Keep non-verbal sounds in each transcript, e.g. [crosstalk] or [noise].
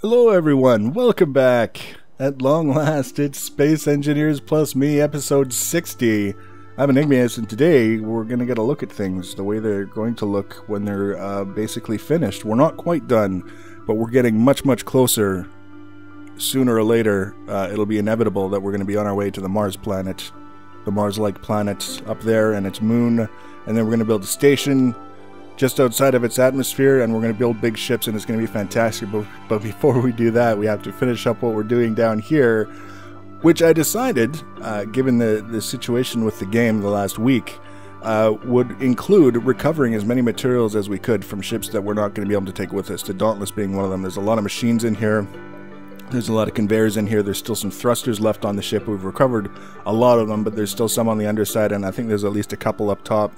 Hello, everyone. Welcome back. At long last, it's Space Engineers Plus Me, episode 60. I'm Enigmius, and today we're going to get a look at things the way they're going to look when they're uh, basically finished. We're not quite done, but we're getting much, much closer. Sooner or later, uh, it'll be inevitable that we're going to be on our way to the Mars planet, the Mars like planet up there and its moon, and then we're going to build a station just outside of its atmosphere, and we're going to build big ships, and it's going to be fantastic. But, but before we do that, we have to finish up what we're doing down here, which I decided, uh, given the, the situation with the game the last week, uh, would include recovering as many materials as we could from ships that we're not going to be able to take with us. The Dauntless being one of them. There's a lot of machines in here. There's a lot of conveyors in here. There's still some thrusters left on the ship. We've recovered a lot of them, but there's still some on the underside, and I think there's at least a couple up top.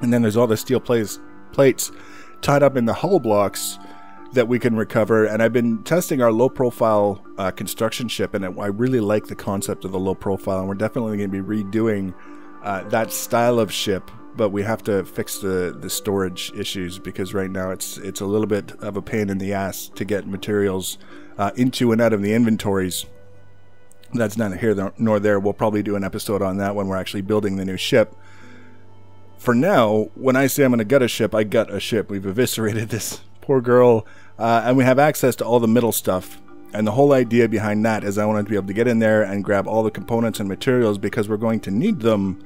And then there's all the steel plates, plates tied up in the hull blocks that we can recover. And I've been testing our low profile uh, construction ship, and I really like the concept of the low profile. And we're definitely going to be redoing uh, that style of ship. But we have to fix the, the storage issues because right now it's it's a little bit of a pain in the ass to get materials uh, into and out of the inventories. That's neither here nor there. We'll probably do an episode on that when we're actually building the new ship for now, when I say I'm going to gut a ship, I gut a ship. We've eviscerated this poor girl, uh, and we have access to all the middle stuff. And the whole idea behind that is I wanted to be able to get in there and grab all the components and materials because we're going to need them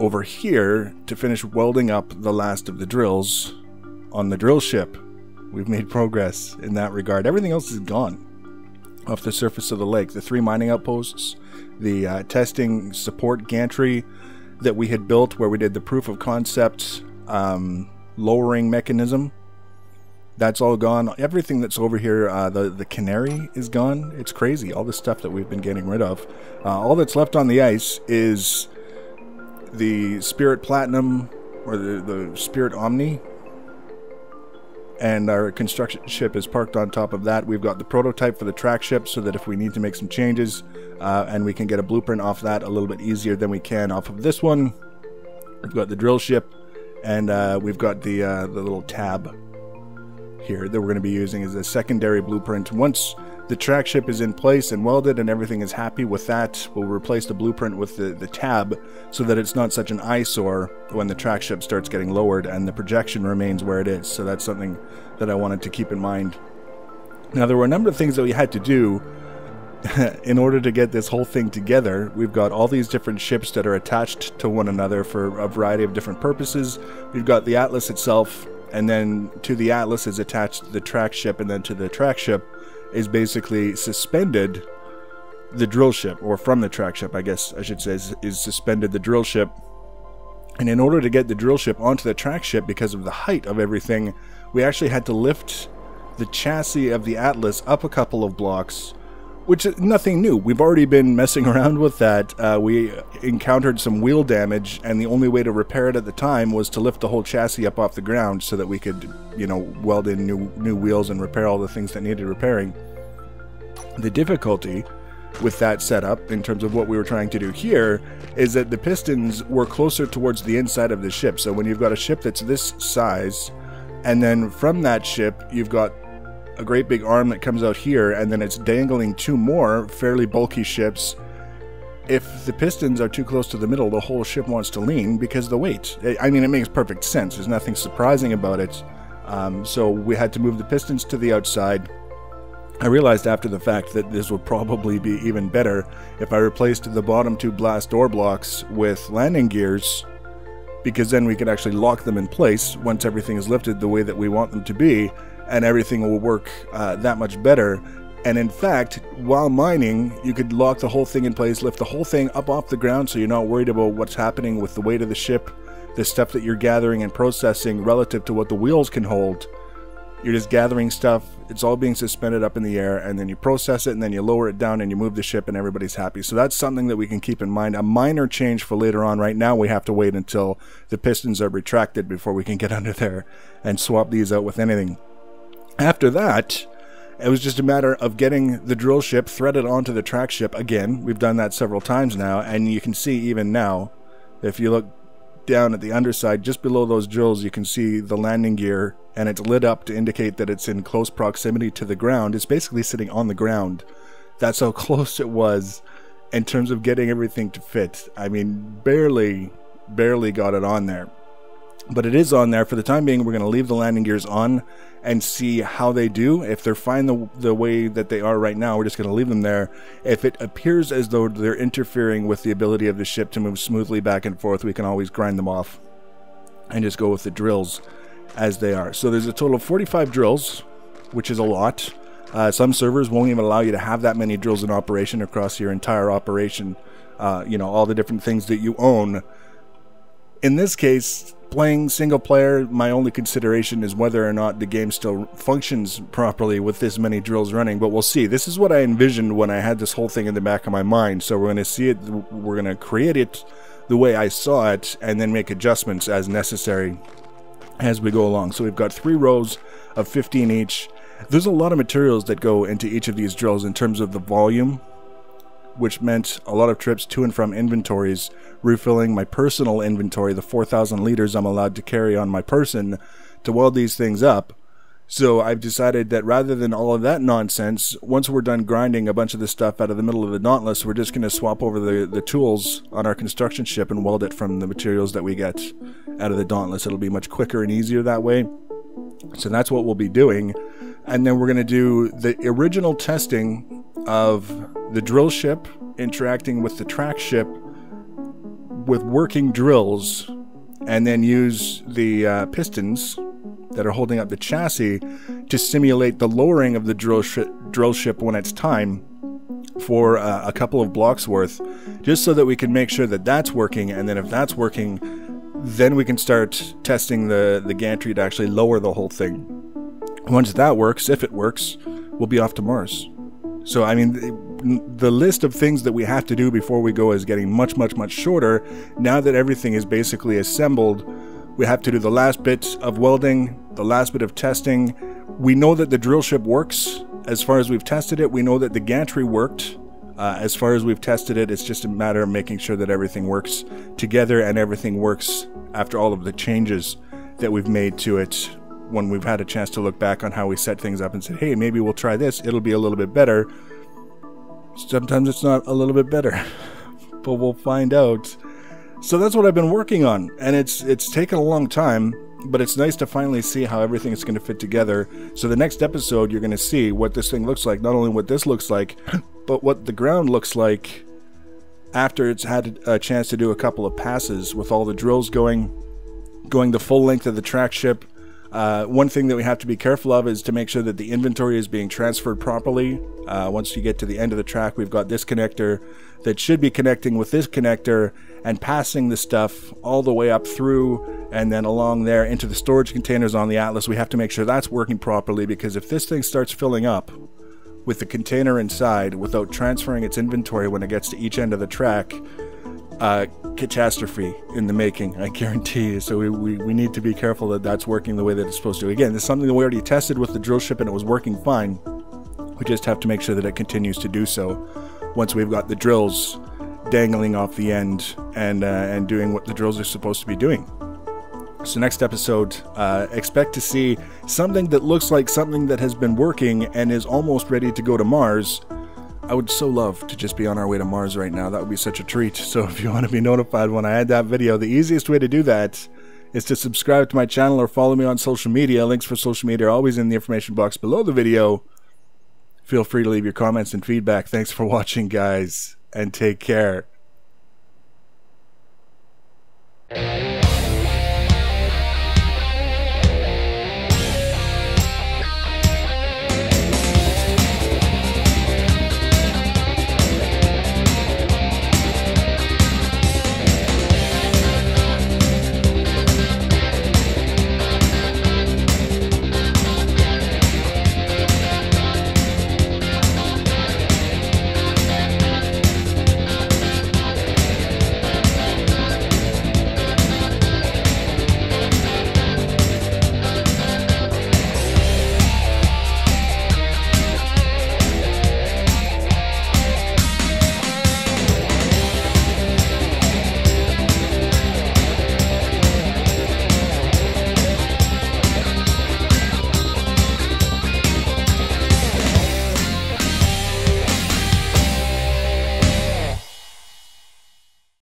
over here to finish welding up the last of the drills on the drill ship. We've made progress in that regard. Everything else is gone off the surface of the lake. The three mining outposts, the uh, testing support gantry, that we had built where we did the proof of concept um, lowering mechanism. That's all gone. Everything that's over here, uh, the the canary is gone. It's crazy. All the stuff that we've been getting rid of. Uh, all that's left on the ice is the Spirit Platinum or the, the Spirit Omni and our construction ship is parked on top of that. We've got the prototype for the track ship so that if we need to make some changes uh, and we can get a blueprint off that a little bit easier than we can off of this one. We've got the drill ship and uh, we've got the, uh, the little tab here that we're going to be using as a secondary blueprint. Once the track ship is in place and welded and everything is happy with that, we'll replace the blueprint with the, the tab so that it's not such an eyesore when the track ship starts getting lowered and the projection remains where it is. So that's something that I wanted to keep in mind. Now, there were a number of things that we had to do [laughs] in order to get this whole thing together. We've got all these different ships that are attached to one another for a variety of different purposes. We've got the Atlas itself, and then to the Atlas is attached the track ship, and then to the track ship is basically suspended the drill ship, or from the track ship, I guess I should say, is, is suspended the drill ship. And in order to get the drill ship onto the track ship, because of the height of everything, we actually had to lift the chassis of the Atlas up a couple of blocks which is nothing new. We've already been messing around with that. Uh, we encountered some wheel damage, and the only way to repair it at the time was to lift the whole chassis up off the ground so that we could, you know, weld in new new wheels and repair all the things that needed repairing. The difficulty with that setup, in terms of what we were trying to do here, is that the pistons were closer towards the inside of the ship. So when you've got a ship that's this size, and then from that ship you've got a great big arm that comes out here, and then it's dangling two more fairly bulky ships. If the pistons are too close to the middle, the whole ship wants to lean because the weight. I mean, it makes perfect sense. There's nothing surprising about it. Um, so we had to move the pistons to the outside. I realized after the fact that this would probably be even better if I replaced the bottom two blast door blocks with landing gears, because then we could actually lock them in place once everything is lifted the way that we want them to be, and everything will work uh, that much better. And in fact, while mining, you could lock the whole thing in place, lift the whole thing up off the ground so you're not worried about what's happening with the weight of the ship, the stuff that you're gathering and processing relative to what the wheels can hold. You're just gathering stuff, it's all being suspended up in the air, and then you process it, and then you lower it down, and you move the ship, and everybody's happy. So that's something that we can keep in mind. A minor change for later on. Right now, we have to wait until the pistons are retracted before we can get [laughs] under there and swap these out with anything. After that, it was just a matter of getting the drill ship threaded onto the track ship again. We've done that several times now, and you can see even now, if you look down at the underside, just below those drills, you can see the landing gear and it's lit up to indicate that it's in close proximity to the ground. It's basically sitting on the ground. That's how [laughs] close it was in terms of getting everything to fit. I mean, barely, barely got it on there. But it is on there. For the time being, we're going to leave the landing gears on and see how they do. If they're fine the, the way that they are right now, we're just going to leave them there. If it appears as though they're interfering with the ability of the ship to move smoothly back and forth, we can always grind them off and just go with the drills as they are. So there's a total of 45 drills, which is a lot. Uh, some servers won't even allow you to have that many drills in operation across your entire operation. Uh, you know, all the different things that you own. In this case, playing single player, my only consideration is whether or not the game still functions properly with this many drills running, but we'll see. This is what I envisioned when I had this whole thing in the back of my mind, so we're going to see it, we're going to create it the way I saw it, and then make adjustments as necessary as we go along. So we've got three rows of 15 each. There's a lot of materials that go into each of these drills in terms of the volume, which meant a lot of trips to and from inventories, refilling my personal inventory, the 4,000 liters I'm allowed to carry on my person to weld these things up. So I've decided that rather than all of that nonsense, once we're done grinding a bunch of this stuff out of the middle of the Dauntless, we're just going to swap over the, the tools on our construction ship and weld it from the materials that we get out of the Dauntless. It'll be much quicker and easier that way. So that's what we'll be doing. And then we're going to do the original testing of the drill ship interacting with the track ship with working drills and then use the uh, pistons that are holding up the chassis to simulate the lowering of the drill, sh- drill ship when it's time for uh, a couple of blocks worth, just so that we can make sure that that's working. And then if that's working, then we can start testing the, the gantry to actually lower the whole thing. Once that works, if it works, we'll be off to Mars. So, I mean, the list of things that we have to do before we go is getting much, much, much shorter. Now that everything is basically assembled, we have to do the last bit of welding, the last bit of testing. We know that the drill ship works as far as we've tested it. We know that the gantry worked uh, as far as we've tested it. It's just a matter of making sure that everything works together and everything works after all of the changes that we've made to it when we've had a chance to look back on how we set things up and said, hey, maybe we'll try this. It'll be a little bit better. Sometimes it's not a little bit better, but we'll find out so that's what I've been working on, and it's it's taken a long time, but it's nice to finally see how everything is going to fit together. So the next episode, you're going to see what this thing looks like. Not only what this looks like, [clears throat] but what the ground looks like after it's had a chance to do a couple of passes with all the drills going, going the full length of the track ship. Uh, one thing that we have to be careful of is to make sure that the inventory is being transferred properly. Uh, once you get to the end of the track, we've got this connector that should be connecting with this connector and passing the stuff all the way up through and then along there into the storage containers on the Atlas. We have to make sure that's working properly because if this thing starts filling up with the container inside without transferring its inventory when it gets to each end of the track, uh, catastrophe in the making, I guarantee you. So we, we, we need to be careful that that's working the way that it's supposed to. Again, is something that we already tested with the drill ship and it was working fine. We just have to make sure that it continues to do so once we've got the drills dangling off the end and uh, and doing what the drills are supposed to be doing. So next episode, uh, expect to see something that looks like something that has been working and is almost ready to go to Mars. I would so love to just be on our way to Mars right now. That would be such a treat. So if you want to be notified when I add that video, the easiest way to do that is to subscribe to my channel or follow me on social media. Links for social media are always in the information box below the video. Feel free to leave your comments and feedback. Thanks for watching, guys, and take care.